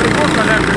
Vamos fazer